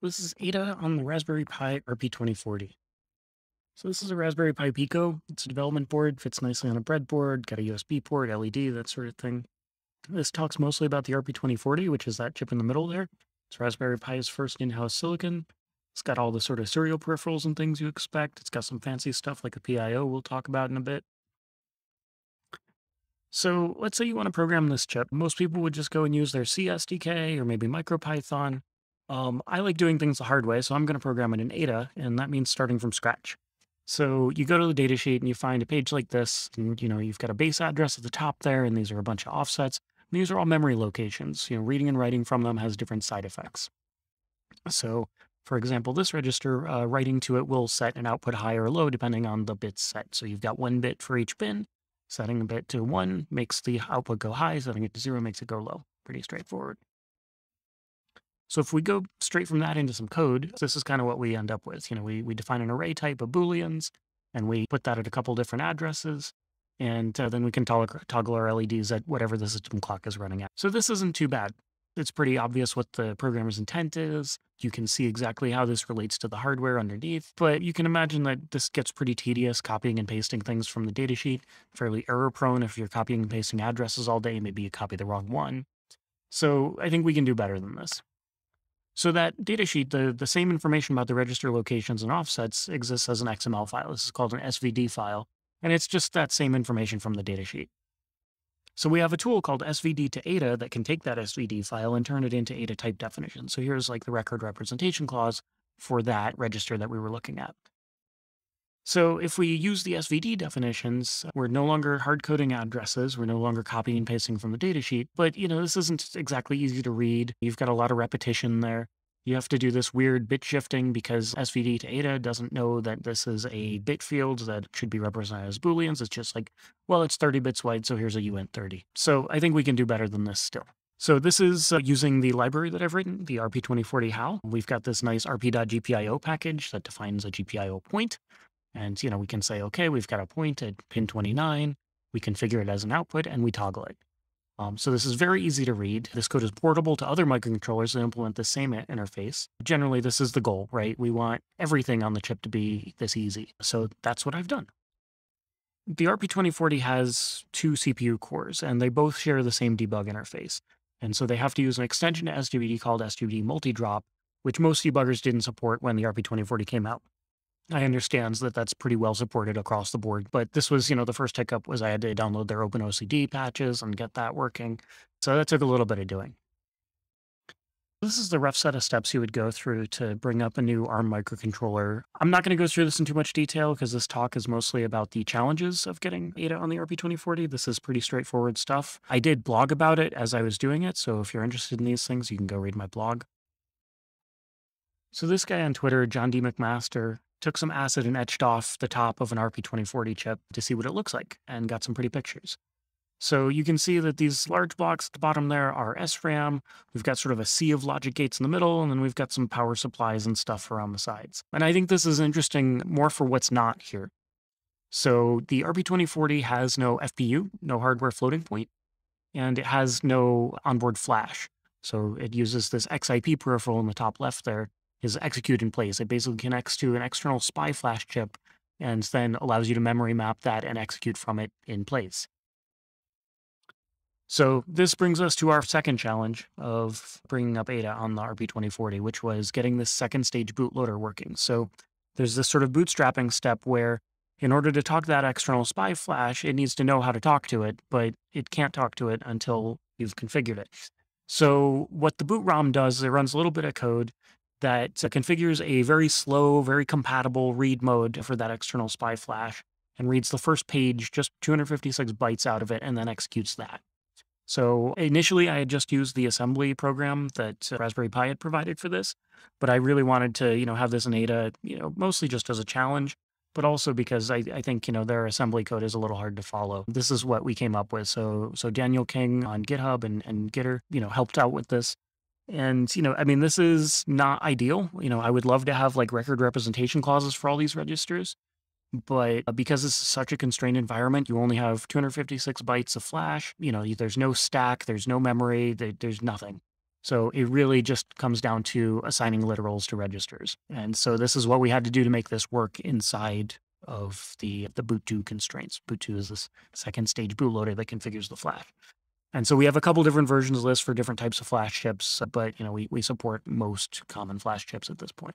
This is Ada on the Raspberry Pi RP2040. So this is a Raspberry Pi Pico. It's a development board, fits nicely on a breadboard, got a USB port, LED, that sort of thing. This talks mostly about the RP2040, which is that chip in the middle there. It's Raspberry Pi's first in-house silicon. It's got all the sort of serial peripherals and things you expect. It's got some fancy stuff like a PIO we'll talk about in a bit. So let's say you want to program this chip. Most people would just go and use their CSDK or maybe MicroPython. Um, I like doing things the hard way, so I'm going to program it in Ada, and that means starting from scratch. So you go to the datasheet and you find a page like this, and you know you've got a base address at the top there, and these are a bunch of offsets. These are all memory locations. You know, reading and writing from them has different side effects. So, for example, this register, uh, writing to it will set an output high or low depending on the bits set. So you've got one bit for each pin. Setting a bit to one makes the output go high. Setting it to zero makes it go low. Pretty straightforward. So if we go straight from that into some code, this is kind of what we end up with. You know, we, we define an array type of Booleans, and we put that at a couple different addresses, and uh, then we can toggle, toggle our LEDs at whatever the system clock is running at. So this isn't too bad. It's pretty obvious what the programmer's intent is. You can see exactly how this relates to the hardware underneath, but you can imagine that this gets pretty tedious copying and pasting things from the datasheet, fairly error prone if you're copying and pasting addresses all day, maybe you copy the wrong one. So I think we can do better than this. So that datasheet, the, the same information about the register locations and offsets exists as an XML file. This is called an SVD file, and it's just that same information from the datasheet. So we have a tool called SVD to Ada that can take that SVD file and turn it into Ada type definition. So here's like the record representation clause for that register that we were looking at. So if we use the SVD definitions, we're no longer hard coding addresses. We're no longer copying and pasting from the datasheet. But you know, this isn't exactly easy to read. You've got a lot of repetition there. You have to do this weird bit shifting because SVD to Ada doesn't know that this is a bit field that should be represented as Booleans. It's just like, well, it's 30 bits wide, so here's a uint30. So I think we can do better than this still. So this is uh, using the library that I've written, the RP2040 HAL. We've got this nice rp.gpio package that defines a GPIO point. And, you know, we can say, okay, we've got a point at pin 29. We configure it as an output and we toggle it. Um, so this is very easy to read. This code is portable to other microcontrollers that implement the same interface. Generally, this is the goal, right? We want everything on the chip to be this easy. So that's what I've done. The RP2040 has two CPU cores, and they both share the same debug interface. And so they have to use an extension to SWD called SWD Multidrop, which most debuggers didn't support when the RP2040 came out. I understand that that's pretty well supported across the board, but this was, you know, the first hiccup was I had to download their OpenOCD patches and get that working. So that took a little bit of doing. This is the rough set of steps you would go through to bring up a new ARM microcontroller. I'm not going to go through this in too much detail because this talk is mostly about the challenges of getting Ada on the RP2040. This is pretty straightforward stuff. I did blog about it as I was doing it, so if you're interested in these things, you can go read my blog. So this guy on Twitter, John D. McMaster, took some acid and etched off the top of an RP2040 chip to see what it looks like and got some pretty pictures. So you can see that these large blocks at the bottom there are SRAM. We've got sort of a sea of logic gates in the middle, and then we've got some power supplies and stuff around the sides. And I think this is interesting more for what's not here. So the RP2040 has no FPU, no hardware floating point, and it has no onboard flash. So it uses this XIP peripheral in the top left there is execute in place. It basically connects to an external SPI flash chip and then allows you to memory map that and execute from it in place. So this brings us to our second challenge of bringing up Ada on the RP2040, which was getting this second stage bootloader working. So there's this sort of bootstrapping step where in order to talk to that external SPI flash, it needs to know how to talk to it, but it can't talk to it until you've configured it. So what the boot ROM does is it runs a little bit of code that configures a very slow, very compatible read mode for that external SPI flash and reads the first page, just 256 bytes out of it, and then executes that. So initially, I had just used the assembly program that uh, Raspberry Pi had provided for this, but I really wanted to, you know, have this in Ada, you know, mostly just as a challenge, but also because I, I think, you know, their assembly code is a little hard to follow. This is what we came up with. So, so Daniel King on GitHub and, and Gitter, you know, helped out with this. And, you know, I mean, this is not ideal. You know, I would love to have like record representation clauses for all these registers. But uh, because this is such a constrained environment, you only have 256 bytes of flash. You know, there's no stack, there's no memory, there's nothing. So it really just comes down to assigning literals to registers. And so this is what we had to do to make this work inside of the the boot2 constraints. Boot2 is this second stage bootloader that configures the flash. And so we have a couple different versions this for different types of flash chips, but you know we, we support most common flash chips at this point.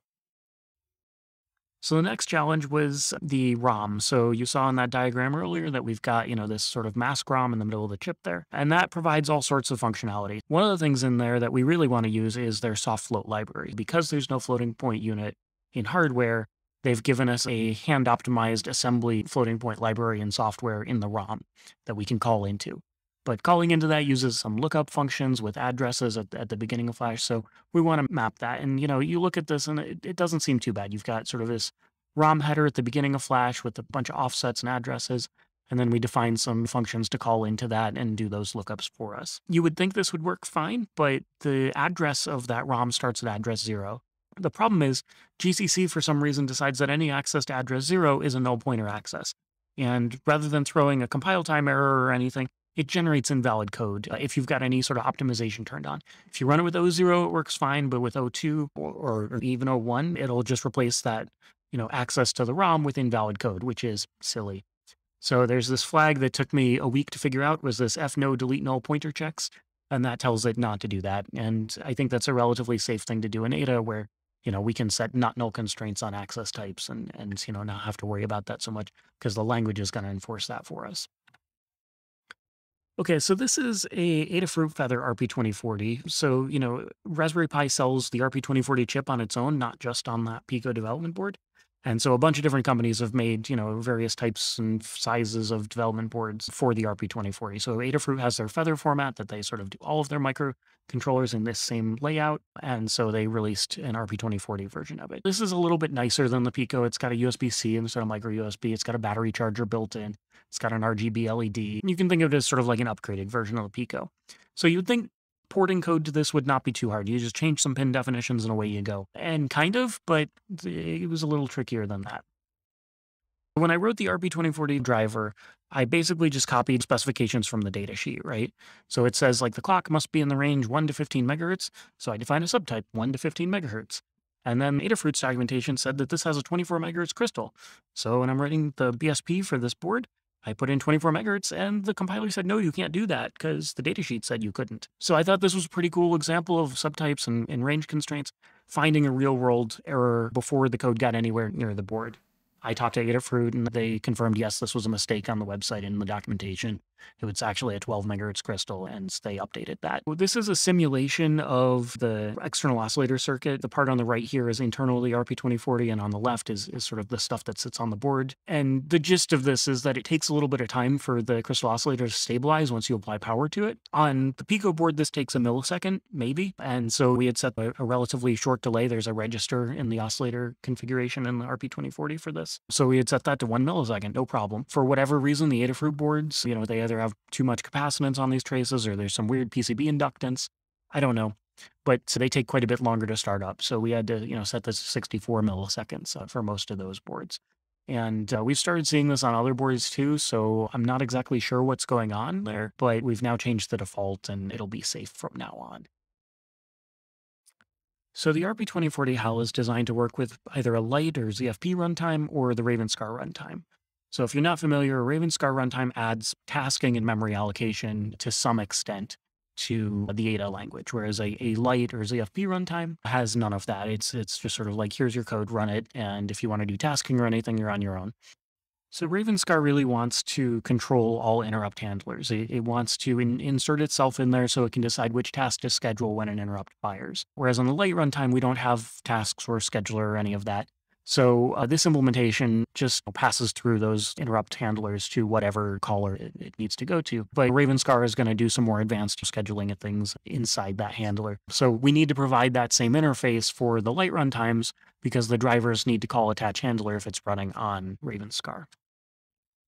So the next challenge was the ROM. So you saw in that diagram earlier that we've got, you know, this sort of mask ROM in the middle of the chip there, and that provides all sorts of functionality. One of the things in there that we really want to use is their soft float library. Because there's no floating point unit in hardware, they've given us a hand optimized assembly floating point library and software in the ROM that we can call into. But calling into that uses some lookup functions with addresses at, at the beginning of Flash. So we want to map that. And, you know, you look at this and it, it doesn't seem too bad. You've got sort of this ROM header at the beginning of Flash with a bunch of offsets and addresses. And then we define some functions to call into that and do those lookups for us. You would think this would work fine, but the address of that ROM starts at address zero. The problem is GCC, for some reason, decides that any access to address zero is a null pointer access. And rather than throwing a compile time error or anything, it generates invalid code uh, if you've got any sort of optimization turned on. If you run it with O0, it works fine, but with O2 or, or even O1, it'll just replace that, you know, access to the ROM with invalid code, which is silly. So there's this flag that took me a week to figure out was this F no delete null pointer checks, and that tells it not to do that. And I think that's a relatively safe thing to do in Ada where, you know, we can set not null constraints on access types and, and you know, not have to worry about that so much because the language is going to enforce that for us. Okay, so this is a Adafruit Feather RP2040. So, you know, Raspberry Pi sells the RP2040 chip on its own, not just on that Pico development board. And so a bunch of different companies have made, you know, various types and sizes of development boards for the RP2040. So Adafruit has their Feather format that they sort of do all of their microcontrollers in this same layout. And so they released an RP2040 version of it. This is a little bit nicer than the Pico. It's got a USB-C instead of micro USB. It's got a battery charger built in. It's got an RGB LED. You can think of it as sort of like an upgraded version of the Pico. So you'd think porting code to this would not be too hard. You just change some pin definitions and away you go. And kind of, but it was a little trickier than that. When I wrote the RP2040 driver, I basically just copied specifications from the datasheet, right? So it says like the clock must be in the range 1 to 15 megahertz. So I define a subtype 1 to 15 megahertz. And then Adafruit's documentation said that this has a 24 megahertz crystal. So when I'm writing the BSP for this board, I put in 24 megahertz and the compiler said, no, you can't do that because the datasheet said you couldn't. So I thought this was a pretty cool example of subtypes and, and range constraints, finding a real world error before the code got anywhere near the board. I talked to Adafruit and they confirmed, yes, this was a mistake on the website in the documentation. It was actually a 12 megahertz crystal and they updated that. This is a simulation of the external oscillator circuit. The part on the right here is internal to the RP2040 and on the left is, is sort of the stuff that sits on the board. And the gist of this is that it takes a little bit of time for the crystal oscillator to stabilize once you apply power to it. On the Pico board, this takes a millisecond, maybe. And so we had set a, a relatively short delay. There's a register in the oscillator configuration in the RP2040 for this. So we had set that to one millisecond, no problem. For whatever reason, the Adafruit boards, you know, they either have too much capacitance on these traces or there's some weird PCB inductance. I don't know. But so they take quite a bit longer to start up. So we had to, you know, set this to 64 milliseconds uh, for most of those boards. And uh, we've started seeing this on other boards too, so I'm not exactly sure what's going on there, but we've now changed the default and it'll be safe from now on. So the RP2040 HAL is designed to work with either a light or ZFP runtime or the Ravenscar runtime. So if you're not familiar, Ravenscar runtime adds tasking and memory allocation to some extent to the Ada language, whereas a, a light or ZFP runtime has none of that. It's it's just sort of like here's your code, run it, and if you want to do tasking or anything, you're on your own. So Ravenscar really wants to control all interrupt handlers. It, it wants to in, insert itself in there so it can decide which task to schedule when an interrupt fires. Whereas on the light runtime, we don't have tasks or scheduler or any of that. So uh, this implementation just passes through those interrupt handlers to whatever caller it, it needs to go to. But Ravenscar is going to do some more advanced scheduling of things inside that handler. So we need to provide that same interface for the light runtimes because the drivers need to call attach handler if it's running on Ravenscar.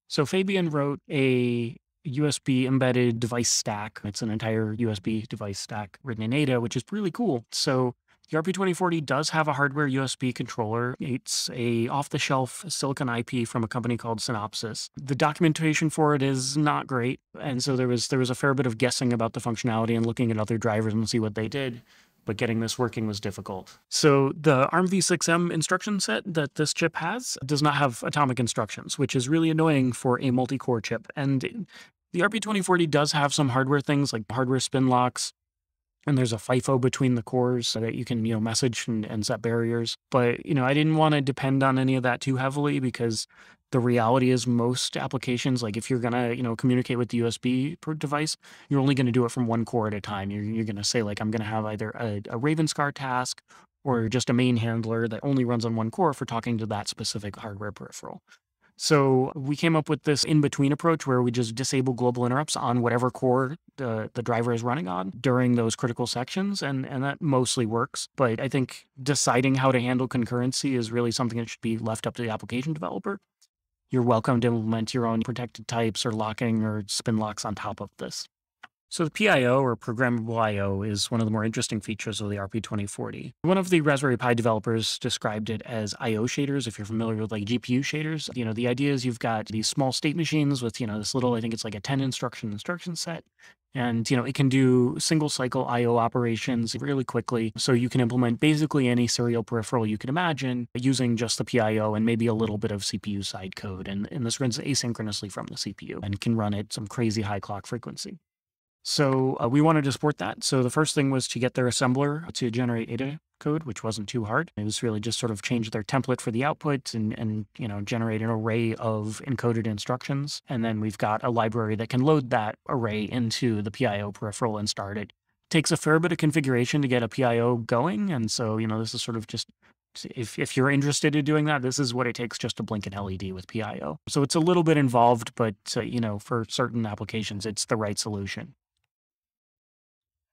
So Fabien wrote a USB embedded device stack. It's an entire USB device stack written in Ada, which is really cool. So The RP2040 does have a hardware USB controller. It's a off-the-shelf silicon IP from a company called Synopsys. The documentation for it is not great, and so there was there was a fair bit of guessing about the functionality and looking at other drivers and see what they did but getting this working was difficult. So the ARMv6M instruction set that this chip has does not have atomic instructions, which is really annoying for a multi-core chip. And the RP2040 does have some hardware things like hardware spin locks, and there's a FIFO between the cores so that you can, you know, message and, and set barriers. But, you know, I didn't want to depend on any of that too heavily because the reality is most applications, like if you're gonna, you know, communicate with the USB device, you're only gonna do it from one core at a time. You're, you're gonna say like, I'm gonna have either a, a Ravenscar task or just a main handler that only runs on one core for talking to that specific hardware peripheral. So we came up with this in-between approach where we just disable global interrupts on whatever core the, the driver is running on during those critical sections, and, and that mostly works. But I think deciding how to handle concurrency is really something that should be left up to the application developer. You're welcome to implement your own protected types or locking or spin locks on top of this. So the PIO or programmable I/O is one of the more interesting features of the RP2040. One of the Raspberry Pi developers described it as I/O shaders. If you're familiar with like GPU shaders, you know the idea is you've got these small state machines with you know this little I think it's like a 10 instruction instruction set, and you know it can do single cycle I/O operations really quickly. So you can implement basically any serial peripheral you can imagine using just the PIO and maybe a little bit of CPU side code. And, and this runs asynchronously from the CPU and can run at some crazy high clock frequency. So uh, we wanted to support that. So the first thing was to get their assembler to generate Ada code, which wasn't too hard. It was really just sort of change their template for the output and, and you know generate an array of encoded instructions. And then we've got a library that can load that array into the PIO peripheral and start it. Takes a fair bit of configuration to get a PIO going. And so, you know, this is sort of just if, if you're interested in doing that, this is what it takes just to blink an LED with PIO. So it's a little bit involved, but uh, you know, for certain applications, it's the right solution.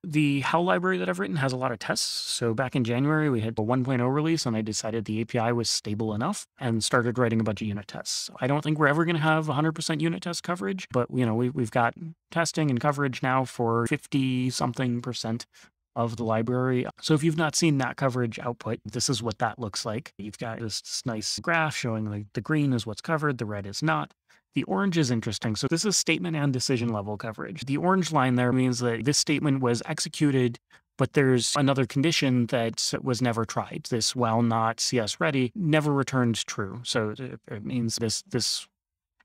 The HAL library that I've written has a lot of tests. So back in January, we had a 1.0 release, and I decided the API was stable enough and started writing a bunch of unit tests. I don't think we're ever going to have 100% unit test coverage, but you know we, we've got testing and coverage now for 50 something percent of the library. So if you've not seen that coverage output, this is what that looks like. You've got this, nice graph showing like the green is what's covered, the red is not. The orange is interesting. So this is statement and decision mm-hmm. level coverage. The orange line there means that this statement was executed, but there's another condition that was never tried. This while not CS ready never returned true. So it means this this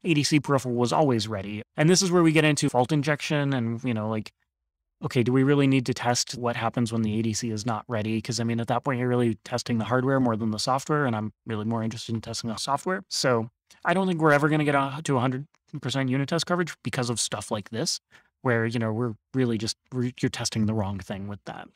ADC peripheral was always ready. And this is where we get into fault injection and, you know, like, okay, do we really need to test what happens when the ADC is not ready? Because I mean, at that point, you're really testing the hardware more than the software, and I'm really more interested in testing the software. So I don't think we're ever going to get a, to 100% unit test coverage because of stuff like this, where, you know, we're really just, we're, you're testing the wrong thing with that.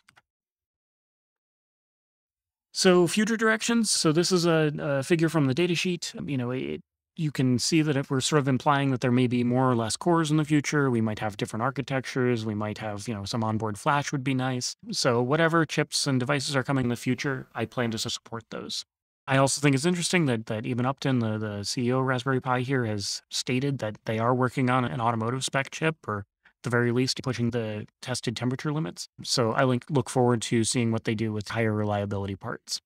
So future directions. So this is a, a figure from the datasheet. Um, you know, it, you can see that if we're sort of implying that there may be more or less cores in the future, we might have different architectures, we might have, you know, some onboard flash would be nice. So whatever chips and devices are coming in the future, I plan to support those. I also think it's interesting that that Eben Upton, the, the CEO of Raspberry Pi here, has stated that they are working on an automotive spec chip, or at the very least pushing the tested temperature limits. So I look forward to seeing what they do with higher reliability parts.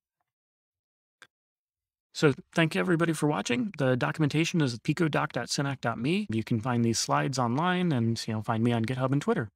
So thank you everybody for watching. The documentation is picodoc.synack.me. You can find these slides online and you know find me on GitHub and Twitter.